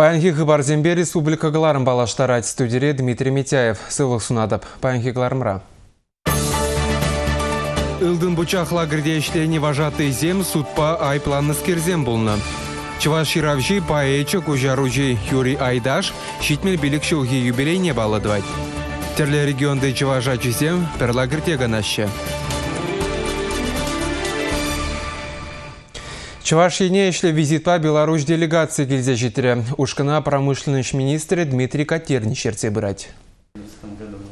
Паянхи Хыбарзембе республика галарым балаштарать студире Дмитрий Митяев. Сылық сунадып. Паянхи галарымра. Илдын бучах лагерде вожатый зем судпа айпланны скерзем булны. Чываш Ширавжи поэчі Кужаружи Юрий Айдаш шитмел билік шылғы юбилейне баладывать. Терле регионды чыважа чизем пер. Чувашине ишле визитпа Беларусь делегации келзе жетірі. Ушкана промышленность министрі Дмитрий Котерни шерце брать.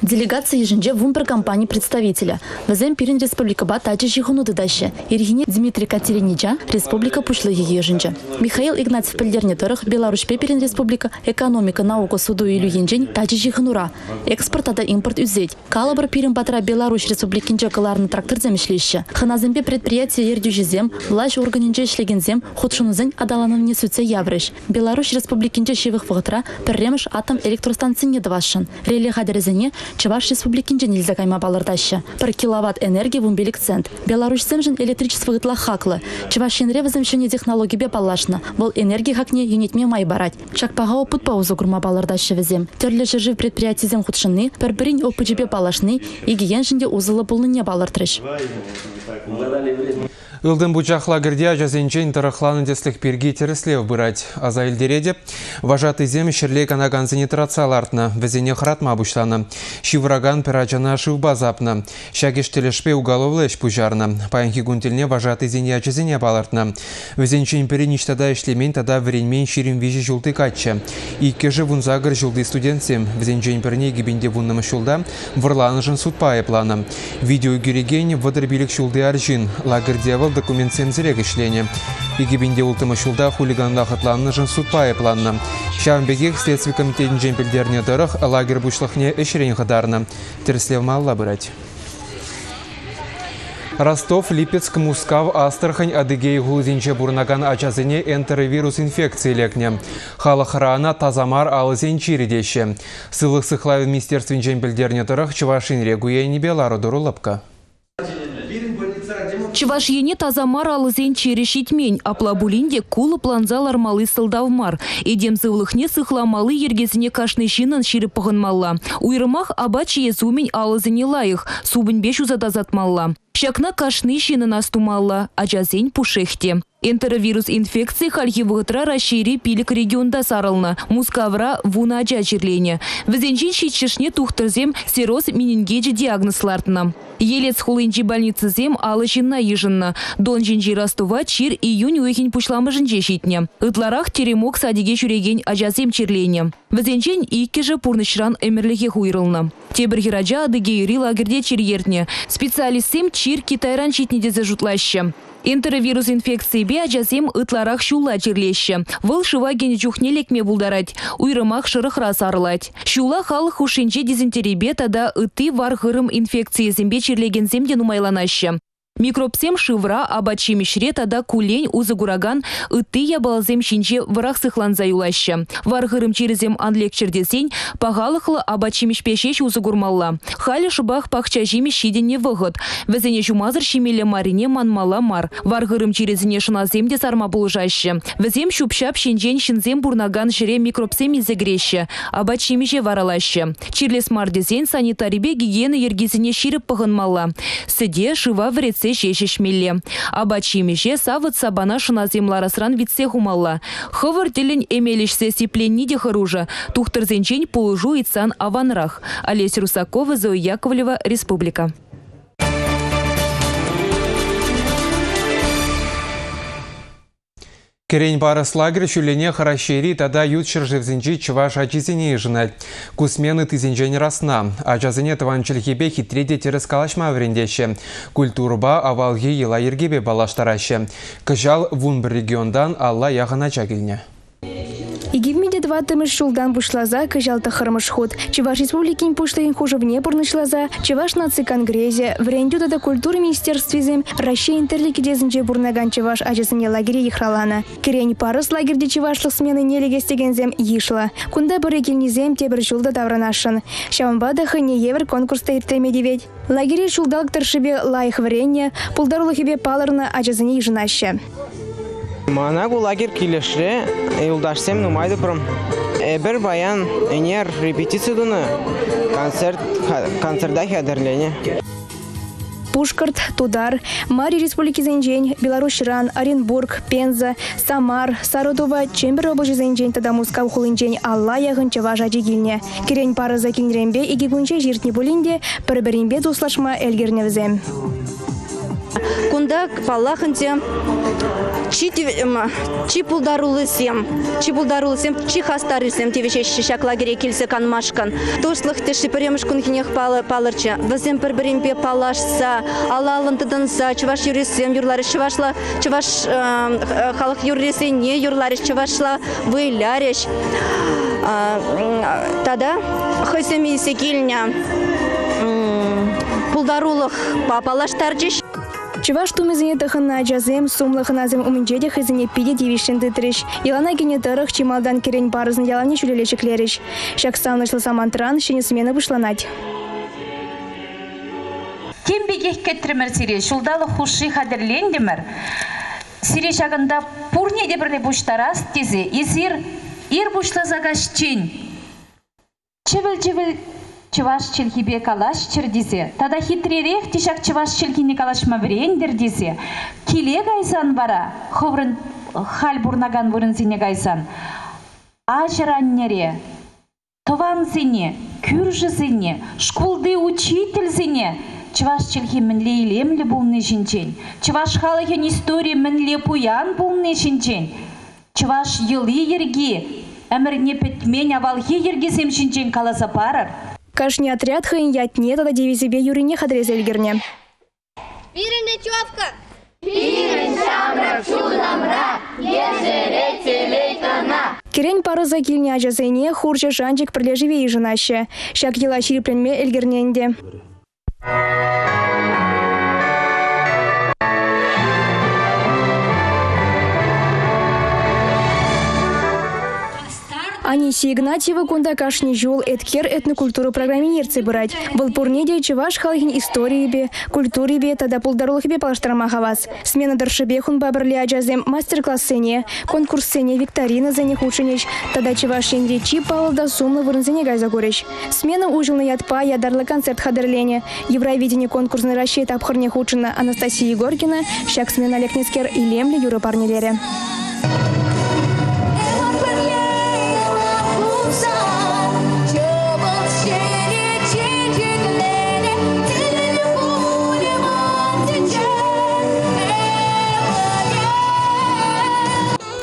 Делегация еженже вумпер компании представителя. Вазем пирин республика Батачи жихуну дыдаще. Иргине Дмитрий Катеринича республика пушлы еженже. Михаил Игнатьев Пельдернеторых Беларусь пеперин республика экономика наука суду илю енжен тачи жихунура. Экспорт ада импорт үзеть. Калабр пирин батра Беларусь республикинче каларны трактор земешлище. Ханаземпе предприятие ердюжезем, власть органинче шлегензем, худшунузен адаланын несуце яврыш. Беларусь республикинче шивых вғытра пірремыш атом электростанцин не давашын. Реле хадерезене Чуваш республикин нельзя кайма балырдаща. Пар киловатт энергии вумбелик цент. Беларусь земжин электричество гытла хаклы. Чуваш енреве земшене технологии бе палашна. Бол энергии хакне юнитме май барать. Чак пага опыт паузу гурма балырдаща везем. Терле жиржи предприятие зем худшины, пар бірін опыт жібе палашны, иги еншінде узылы бұлны не. Илдын бучах лагерде жазенчен тарахланы деслік перге тереслев бұрать. Аза елдереде вожатый зем шерлей канаганзыне трацалартна, везене хратма бушланы. Шивраган пирачана шивба запна. Шагеш телешпе уголовлэш пужарна. Паянхи гунтельне вожатый зене ачызене балартна. Везенчен перенич тада ишлемен тада вренмен ширим вижи жулты качча. Икке же вунзагыр жулды студентсем. Везенчен перне гибенде вуннамы шулда врланышын судпае плана. Видео гюреген вадырбилик шулды аржин. Лагерде был документ семзірек ішлене. Егебінде ултымы шулда хулиганла хатланны жын судпайы планны. Шавнбегек следствий комитетін жемпелдеріне дұрық лагер бұшлықне ішірен қадарны. Терслев малла бұрать. Ростов, Липецк, Мускав, Астрахань, Адыгей, Гулзинче, Бурнаган, Ачазыне, энтеровирус инфекции лекне. Халахрана, Тазамар, Алызен, Чиридеше. Сылық сықлай министерствен жемпелдеріне дұрық Чувашин регуе не белару дұрулапка. Чывашьене тазамар алызен черешитмень, аплабулинде кулы планзал армалы сылдавмар. Эдем зывлыхне сыхламалы ергезіне кашны шинын ширіп пығынмалла. Уйрымах абачи езумень алызыне лайық, субын беш узадазатмалла. Шакна кашны шинын астумалла, ажазен пушехте. Энтеровирус инфекции хальхи вғытра расшири пилік регионда сарылны. Мускавра вуна ажа жерлене. Візенжен шитшішне тухтырзем сероз менингеджі диагнозлартына. Елец хулынчи больницы зем алы жинна ежынна. Дон растува чир июнь уйхин пушламы жинже шитне. Ытларах теремок садиге жүреген ажазем черлене. Візенжен икке же пурнышран эмерліге хуйрылны. Тебір хиража адыге юри лагерде чир Специалистсем китайран шитнеде жутлашы. Энтеровирус инфекции бе ажазем ытларах шула черлеші. Выл шыва гене чухне лекме булдарать. Уйрымах шырықра сарылать. Шула халық ушенче дизентерибе тада ыты вар инфекции зембе черлеген земде нумайланашы. Микробсем шывра абачи мишре тада кулень узы гураган ытты ябалзем шинче врах сыхланза юлаще. Варгырым черезем анлек чердесень пағалықлы абачи мишпешеш узы гурмалла. Халі шыбах пахча жими шидене. Везене жумазыр шимеле марине манмала мар. Варгырым черезіне шыназемде сарма булжаще. Везем шупшап шинжен шинзем бурнаган жире микробсем изегреше. Абачи миже варалаще. Чирлес мардезен санитарибе гигиена ергезіне ширіп пығынмалла. Сіде шыва вреце витсе шешешмелле. Абачимеше савыт сабана шыназемларасран витсе хумалла. Хывыр тілін эмелішсе сипленни де хыружа. Тухтырзенчен полужу ицан аванрах. Олесь Русакова, Зоя Яковлева, Республика. Керень барыс лагерь шүлене харашери тада ют шыржевзінжі чываш ачизіне жынат. Кусмены тызінжен расна. Ачазыне хебе хитреде терес калашма врендеше. Культурба авалги ела ергебе балаштарашы. Кыжал вун бір региондан алла яғына чагілне. Два шулдан бушлаза кыжалта хырмыш ход. Чеваш республикин пуштайын хужевне бурнышлаза, Чеваш наци конгрезе, врендю да культуры министерствизем, Россия интерлики дезінже бурнаган Чеваш ажысыне лагере ехралана. Керень парыс лагерде Чевашлық смены нелегестегензем ешла. Кунда бірі келнезем тебір жылда давранашын. Шаванбада не евр конкурста иртемедевет. Лагере шулдалықтар шыбе лайық вренне, пулдарлы хебе палырны ажысыне жынашы. Мана лагерь килешре юлдашсем нумайды пром. Эбер баян энер репетиция дуны концерт концертда хәдерлене. Пушкарт, Тудар, Мари Республики Зенджень, Беларусь Ран, Оренбург, Пенза, Самар, Сародова, Чембер области Зенджень, тада Мускау Хулинджень, Алла яғын чаважа жегилне. Керень пары за кенрембе, иги гунче жиртне булинде, пірбірінбе дуслашма элгерне візем. Кунда паллахынте чи чи пулдарулысем, чи пулдарулысем, чи хастарысем тивеше шак лагере килсе канмашкан. Тошлых те шиперемыш кунхинех палы палырча. Вазем перберимпе палашса, алалын тыдынса, чуваш юрисем юрлары чувашла, чуваш э, халық юрисе не юрлары чувашла выйляреш. Тада хысеми секилня пулдарулых папалаштарчиш. Чуваш тумезіне тахына жазем, сумлахыназем умінжеде хызіне пиде девишен тытрыш. Илана гене тырых чималдан керень барызын ялане чулелешеклериш. Шаксан ышлы самантран, шене смена вышланать. Кем бегех кеттермер сире, шулдалы хуши хадерлендемер. Сире шагында пурне дебірне буштарас тезе, изир ир бушла загашчен. Чевел чевел чываш челхибе калаш чердизе. Тада хитререх тишак чываш челхине калашма врендер дизе. Киле гайсан бара, ховрын хал бурнаган. Ажраннере, Тован зене, күржі зене, школды учитель зене, Чываш челхи мінле илемлі болны жінчен, Чываш халыхен история мінле пуян болны жінчен, Чываш йылы ерге, әмірне петмен авалхи ерге семшінчен каласа парар. Кашни отряд хын ятне, тада девизебе юрине хадрез элгерне. Пирина Човка! Керень пары за килне ажазене хуржа жанчик прилеживе ижынаще. Шак ела ширипленме элгерненде. Аниси Игнатьева кунда кашни жул эткер этнокультуру программинерцы брать. Был пурнеде чеваш халхин истории бе, культуре бе, тада пулдарлых бе палаштарма хавас. Смена даршыбе хун бабырли аджазем мастер-класс сене, конкурс сене викторина за чеваш речи палда сумны вырнзене гайза горещ. Смена ужил ятпа, ядарлы концерт хадерлене. Евровидение конкурсный расчет хучина Анастасия Егоркина, шак смена лекнескер и лемли юры парнелере.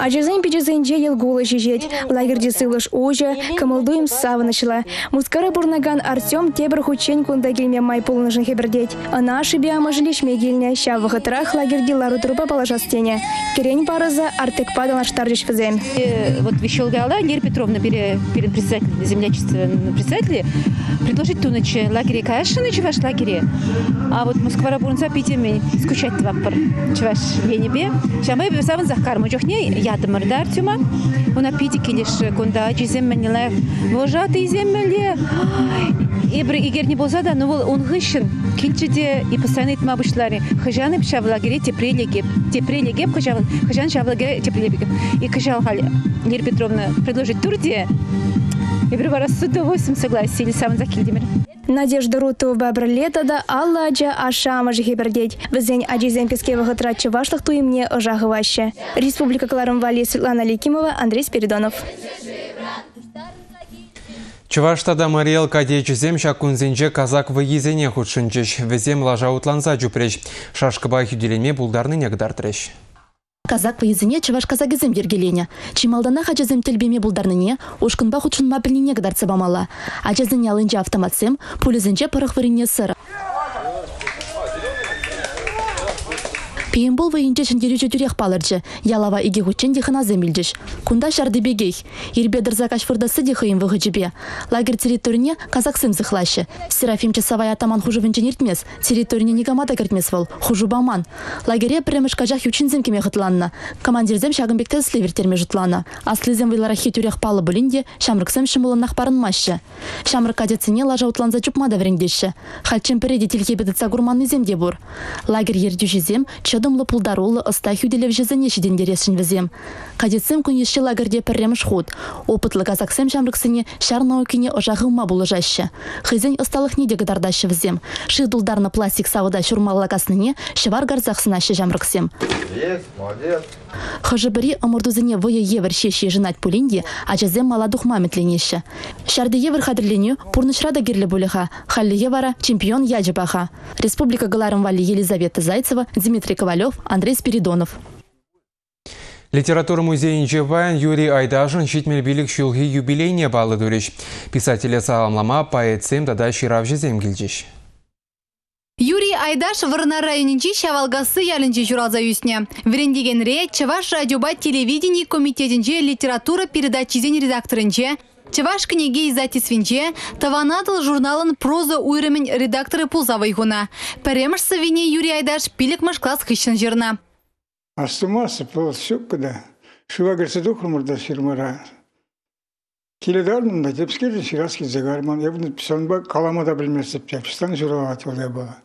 Ажызын пичезенже елгулы жежет. Лагерде сылыш ужа, камылдуем савы начала. Мускара бурнаган Артем тебір хучен кунда келме май полныжын хебердеть. Ана ошибе амажылиш мегильня, ща вахатрах лагерде лару трупа положа стене. Керень параза артек падал наш таржич физем. Э, вот Вещелгала Нира Петровна пере- перед председателем землячества председателя предложить ту ночь лагере каши ночь ваш лагере. А вот Москва бурнца питеме скучать ваппар чуваш енебе. Шамай бесавын захкар мужохне ядымыр да Артема. Уна пити келеш кунда жезем менелер. Вожатый земле. Эбір егер не болса да, ну ол он гышын килчеде и постоянно итма обышлари. Хыжаны пша в лагере теплее геп. Теплее геп хыжан хыжан ша в лагере теплее геп. И кыжал хали Нира Петровна предложить Турде. И при раз с удовольствием согласились сам закильдимир. Надежда Рутова бабрлета да Алла аджа ашама жихебердеть. Везень аджизем песке вахатрачы вашлах туимне ожагываще. Республика Кларом Вали Светлана Ликимова, Андрей Спиридонов. Чываштада Мариэл кадечізем шакунзенже казак выезене худшынчыш. Везем лажа утланса жүпреш. Шашкыба хюделеме булдарны негдар треш. Казак выезіне чываш казагізім ергелене. Чималдана хачызым тілбеме бұлдарныне, ошкынба худшынма біліне гдарцы бамала. Ачызын ялынче автоматсем, пулізінче пырық вырыне сыр. Пейін бұл вайынче шындерючі түрек палырчы, ялава иге хучен дихына земілдіш. Кунда шарды бегей. Ербе дырзакаш фырдасы дихыйын вғычыбе. Лагерь территорине казаксым зыхлашы. Серафим часавай атаман хужывынче нертмес, территорине негамата кертмес вол, хужу баман. Лагере премыш кажах ючинзем кеме хытланна. Командирзем шагымбекте сливер терме жутлана. Аслызем вайларахи түрек палы бүлінде шамрыксым шымылыннах парынмашы. Шамрык кадетсіне лажа утланза чупмада врендеші. Хальчем переде тілге бедіца гурманны земде бур. Лагерь ердюші зем, чыды Адымлы пулдарулы ыста хюделев жезіне шеден дересшін візем. Кадетсем күнеші лагерде пірреміш ход. Опытлы казаксем жамрыксыне шар наукине ожағылма бұлы жашы. Хызен ысталық неде гыдардашы візем. Ши дулдарны пластик савыда шурмаллакасныне шывар гарзақсынашы жамрыксем. Хыжы бірі ымырдузыне войы евір шеші жынат пулинде, ажазем мала духма метленеші. Шарды евір хадырленю пурнышрада герлі бұлыға, халли евара чемпион яджы баха. Республика Галарым Вали Елизавета Зайцева, Дмитрий Ковалев, Андрей Спиридонов. Литература музейін жевайын Юрий Айдажын шетмел билік шулғы юбилейне балы дөреш. Писателя саламлама поэтсем дада ширав жезем келжеш. Юрий Айдаш вырна районинчи шавалгасы ялінче журалза юсне. Врендеген ре Чаваш радиоба телевидение комитетинче литература передачизен редакторынче Чаваш книги издательствинче Таванатыл журналын проза уйрымен редакторы пулзавай хуна. Пәремыш савине Юрий Айдаш пилікмаш класс хыщын жирна. Астымасы пыл сүккіда. Шуға кірсе дұқырмырда шырмара. Келедардым да тепскерді шираски загарман. Я буду писанба каламада білмесіп тепстан журават олай бала.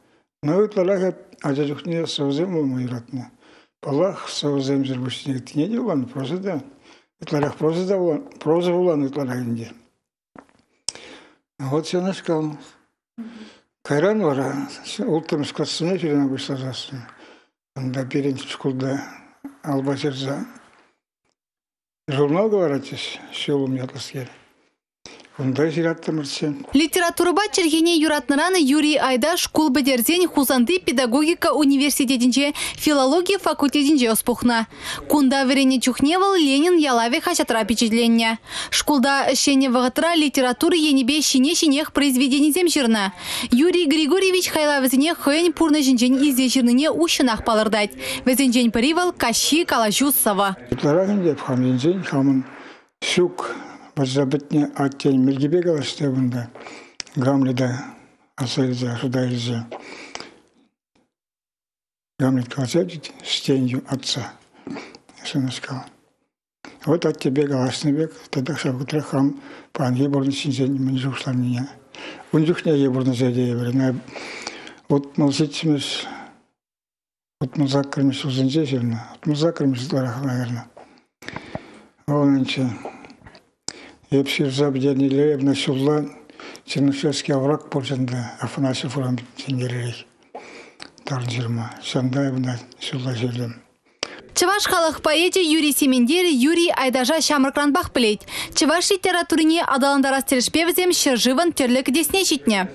Но это лага ажажухне соузем ол майратна. Палах соузем жүрбүшіне тіне де олан проза да. itlaraq proza была на bulan где. Вот все наш калмыз. Кайран бара, ултымыз катсына жүрен башласасына. Анда беренче школда албасерза. Журнал все у меня керек. Онда жираттымырсен. Литератураба чергене юратныраны Юрий Айда школ бедерзен Хузанды педагогика университетинче филология факультетинче оспухна. Кунда верене чухневал Ленин ялаве хачатра впечатленне. Школда шене вағытра литература енебе шине шинех произведений земширна. Юрий Григорьевич хайлавызіне хойн пурны жинжен издешірніне ушынақ палырдать. Везенжен паривал кащи калажу сава. Деп хамын шук Базабытне аттен Мельгибек алаштабында Гамледа асайза худайза. Гамлет каласа стенью отца. Шына сказал. Вот от тебе галашныбек, тогда шабутра хам пан ебурны синзен мен жушлар меня. Он жухня ебурны зәде ебурны. Вот молсетсіміз, вот музакырмыз узынже жерна, вот музакырмыз ларах, наверное. Онынче, Епсир забдяниле насулла Чернышевский овраг поржанда Афанасьев урам сенгеререк. Тарын жирма. Санда ебна сулла жерлем. Чаваш халық поэте Юрий Семендер Юрий Айдажа шамыркранбақ білейд. Чаваш литературине адаландарас терешпевізем шыржыван терлік десне житне.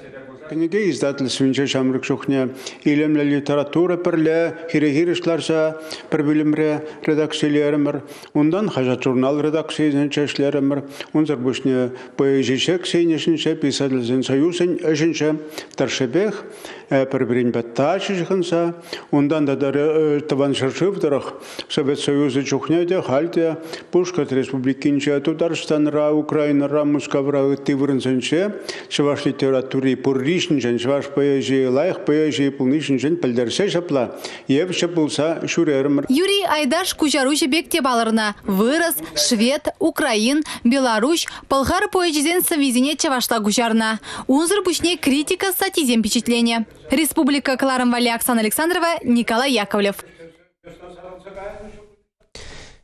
Книги издательстве шамрык шухне илемле литература перле хирехиришларша пер билимре редакциялерымыр. Ундан хажат журнал редакциясын чешлерымыр. Унзар бушне поэзишек сейнешинше писательзен союзын эшинше таршебех пер бірін бәтташы жығынса. Ундан да дары табан шыршывдырық Совет Союзы чухнеде хальте Пушкат республикинче Тударстанра, Украинара, Мускавра, Тиврынсенче Чаваш литератури пурри ишнжен шваш поэзии лайх поэзии пулнишнжен пілдерсе шапла. Еп шапылса шурермір Юрий Айдаш кужаручы бекте балырына вырос швед украин беларусь пылғар поэзизен савизине чавашла кужарна унзыр бушне критика статизем впечатление республика Кларом Вали Оксана Александрова Николай Яковлев.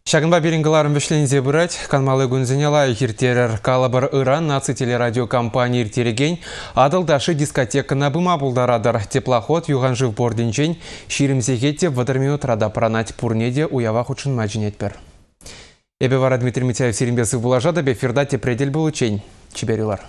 Шагынба берінгіларын бішлінзе бұрат, канмалы күнзінела ехіртерір калабыр Иран наци телерадиокомпания иртереген адылдашы дискотекына бұма бұлдарадыр. Теплоход юғанжыв бординчен ширимзегетте вадырмеу трада пранать пурнеде уява худшын мәжінет бір. Эбе вара Дмитрий Митяев серимбесі бұлажады, беферда тепредель бұл учень. Чеберилар.